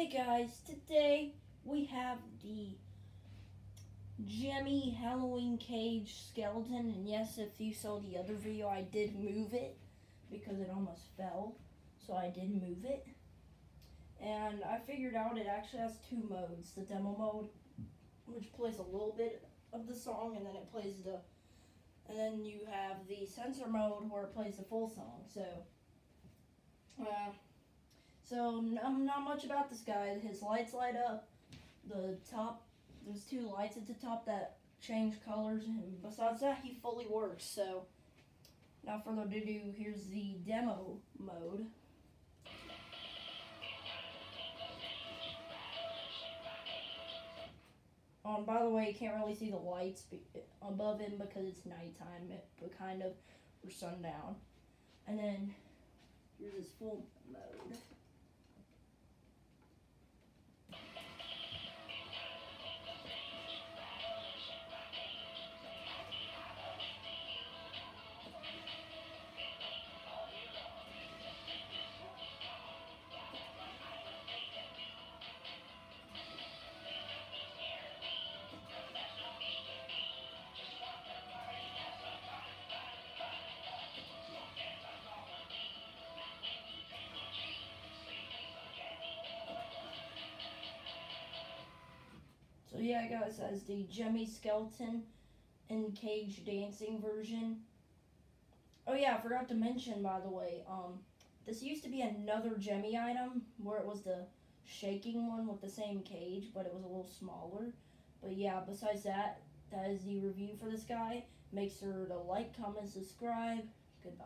Hey guys, today we have the Gemmy Halloween Cage skeleton, and yes, if you saw the other video, I did move it because it almost fell, so I did move it. And I figured out it actually has two modes, the demo mode, which plays a little bit of the song, and then it plays the, and then you have the sensor mode where it plays the full song, so, uh, so not, not much about this guy. His lights light up. The top, there's two lights at the top that change colors, and besides that, he fully works. So, without further ado, here's the demo mode. Oh, by the way, you can't really see the lights above him because it's nighttime, but kind of, or sundown. And then here's his full mode. Yeah, guys, as the Gemmy Skeleton and Cage dancing version. Oh yeah, I forgot to mention by the way, um, this used to be another Gemmy item where it was the shaking one with the same cage, but it was a little smaller. But yeah, besides that, that is the review for this guy. Make sure to like, comment, subscribe. Goodbye.